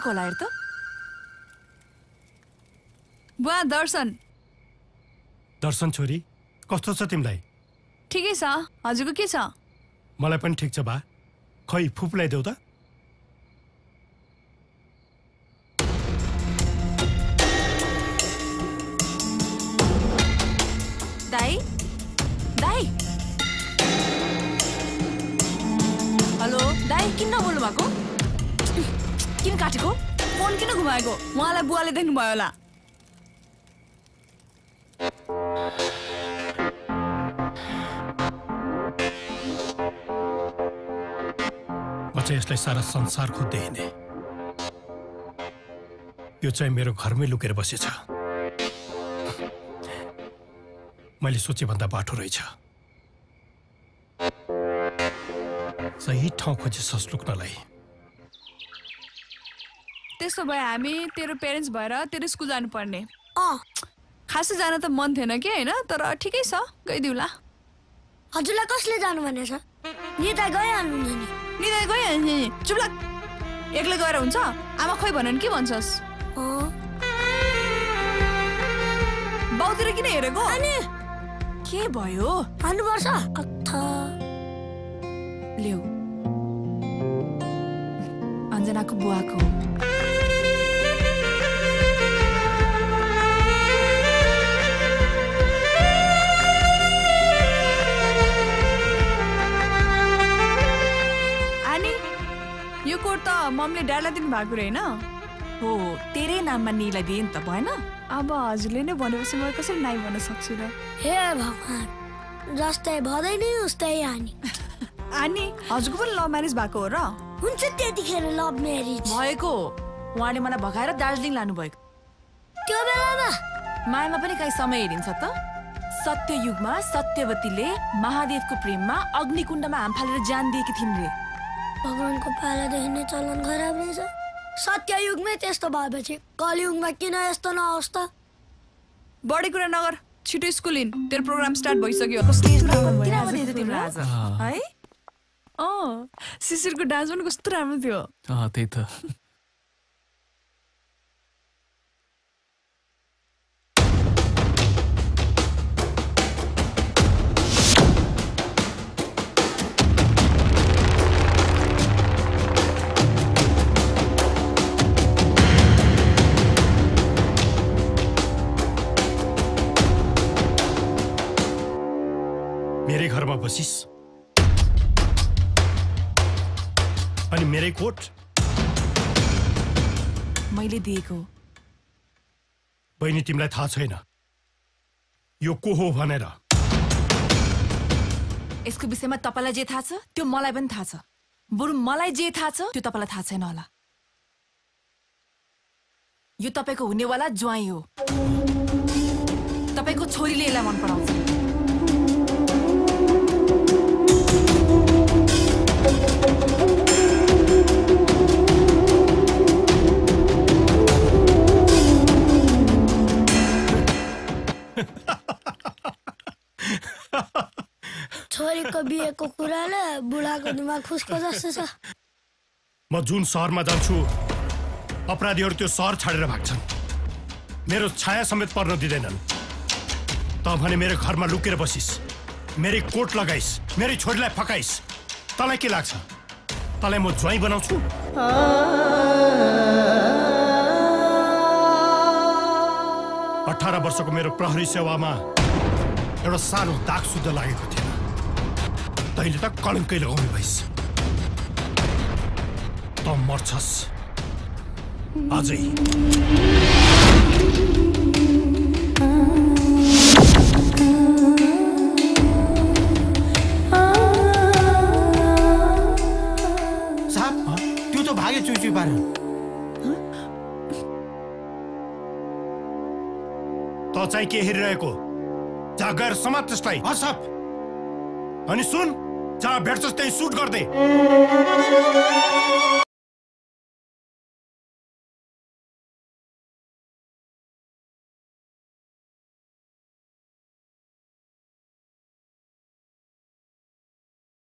आएको होला हेर त? बुवा दर्शन। दर्शन छोरी कस्तो छ तिमीलाई? ठिकै छ। हजुरको के छ? मलाई पनि ठिक छ बा। खै फुपलाई देऊ त। दाई? काटेको फोन किन घुमाएको उहाँलाई बुवाले देख्नुभयो होला चाहिँ यसलाई सारा संसार खोज्दै यो चाहिँ मेरो घरमै लुकेर बसेछ। मैले सोचेभन्दा बाठो रहेछ। सही ठाउँ खोजे सस लुक्नलाई त्यसो भए हामी तेरो पेरेन्ट्स भएर तेरो स्कुल जानुपर्ने। अँ। खासै जान त मन थिएन कि होइन? तर ठिकै छ गइदिउँला। हजुरलाई कसले जानु भनेछ निता गइहाल्नुहुन्छ नि निदा गइहाल्छ नि चुप्ला एक्लै गएर हुन्छ? आमा खोइ भन के भन्छस्? बाउतिर किन हेरेको? अनि? के भयो? हान्नुपर्छ अथ। ल्याउ। अञ्जनाको बुवाको। त मम्मीले ड्याडलाई दिनु भएको रहेन हो तेरै नाममा निलाई दिए नि त भएन अब हजुरले नै भनेपछि म कसरी नाइ भन्न सक्छु र हे भगवान् जस्तै भदै नि उस्तै हानि अनि हजुरको पनि लभ म्यारेज भएको हो र हुन्छ त्यतिखेर लभ म्यारिज भएको। उहाँले मलाई भगाएर दार्जिलिङ लानुभएको त्यो बेलामा मायामा पनि काहीँ समय हेरिन्छ त सत्ययुगमा सत्यवतीले महादेवको प्रेममा अग्निकुण्डमा हाम फालेर ज्यान दिएकी थिइन् रे भगवान्को पालादेखि नै चलन खराब रहेछ। सत्ययुगमै त्यस्तो भएपछि कलियुगमा किन यस्तो नहोस् त? बढी कुरा नगर छिटो स्कुल इन तेरो प्रोग्राम स्टार्ट भइसक्यो। है? अँ शिशिरको डान्स पनि कस्तो राम्रो थियो। अँ त्यही त। मेरै घरमा बसिस। अनि मेरै कोट। मैले दिएको। बहिनी तिमीलाई थाहा छैन। यो को हो भनेर। यसको विषयमा तपाईँलाई जे थाहा छ त्यो मलाई पनि थाहा छ। बरु मलाई जे थाहा छ त्यो तपाईँलाई थाहा छैन होला। यो तपाईँको हुनेवाला ज्वाइँ हो। तपाईँको छोरीले यसलाई मन पराउँछ छोरीको बिहेको कुराले बुढाको दिमाग जस्तो छ। म जुन सहरमा जान्छु अपराधीहरू त्यो सहर छाडेर भाग्छन्। मेरो छाया समेत पर्न दिँदैनन्। त भने मेरो घरमा लुकेर बसिस। मेरै कोट लगाइस मेरै छोरीलाई फकाइस तँलाई के लाग्छ? तँलाई म ज्वाइँ बनाउँछु? अठार वर्षको मेरो प्रहरी सेवामा एउटा सानो दाग शुद्ध लागेको थिएन। तैँले त कलङ्कै लगाउनु भइस। त मर्छस्। आजै। त भाग्यो चुचु पारेर त चाहिँ के हेरिरहेको जहाँ गएर समात त्यसलाई हसप अनि सुन जहाँ भेट्छस् त्यही सुट गर्दै